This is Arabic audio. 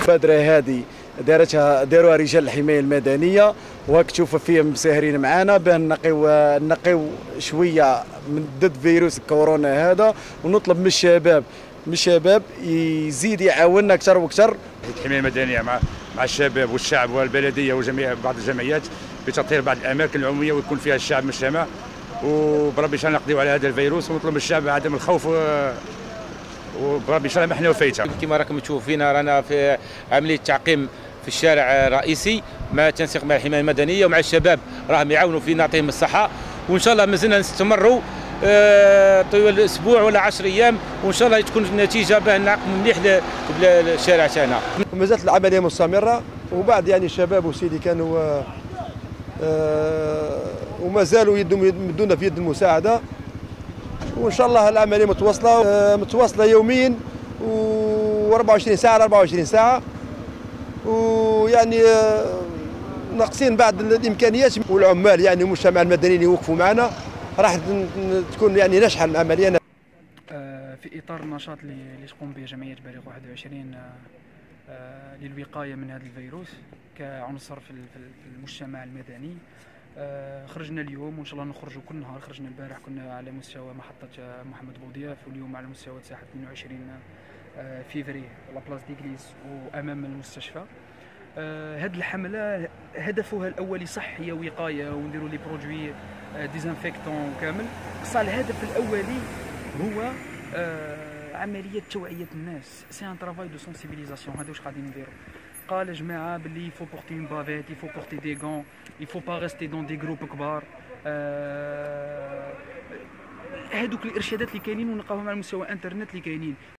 البادرة هذه دارتها داروها رجال الحماية المدنية وهاك تشوفوا فيهم مساهرين معنا بان نقيو نقيو شوية من ضد فيروس كورونا هذا ونطلب من الشباب من الشباب يزيد يعاوننا أكثر وأكثر. الحمايه المدنيه مع مع الشباب والشعب والبلدية وجميع بعض الجمعيات بتطهير بعض الأماكن العمومية ويكون فيها الشعب مجتمع وبربي إن شاء الله نقضيو على هذا الفيروس ونطلب من الشعب عدم الخوف. وبربي إن شاء الله ما إحنا وفيتها كما راكم تشوفوا فينا رانا في عملية تعقيم في الشارع الرئيسي مع تنسيق مع الحماية المدنية ومع الشباب راهم يعاونوا فينا نعطيهم الصحة وإن شاء الله مازلنا نستمروا طوال الأسبوع ولا 10 أيام وإن شاء الله تكون النتيجة باه نعقموا مليح الشارع تاعنا. مازالت العملية مستمرة وبعد يعني الشباب وسيدي كانوا آه، آه، وما زالوا يدهم يمدونا في يد المساعدة. وإن شاء الله العملية متواصلة متواصلة يوميا و24 ساعة 24 ساعة. ويعني ناقصين بعض الإمكانيات والعمال يعني المجتمع المدني اللي يوقفوا معنا. راح تكون يعني ناجحة العملية في إطار النشاط اللي تقوم به جمعية بليغ 21 للوقاية من هذا الفيروس كعنصر في المجتمع المدني. خرجنا اليوم وإن شاء الله نخرجوا كل نهار. خرجنا البارح كنا على مستوى محطة محمد بوضياف واليوم على مستوى ساحه 22 فيفري la place وأمام المستشفى. هذه الحملة هدفها الاولي صح هي وقاية ونديروا لي produit désinfectant كامل. بصح الهدف الأولي هو عملية توعية الناس. c'est un travail de sensibilisation هذا واش غادي نديروا قال جماعة باللي il faut porter une bavette il faut porter des gants il faut pas rester dans des groupes كبار. هادوك الإرشادات اللي كاينين ونلقاوهم على مستوى الإنترنت اللي كاينين.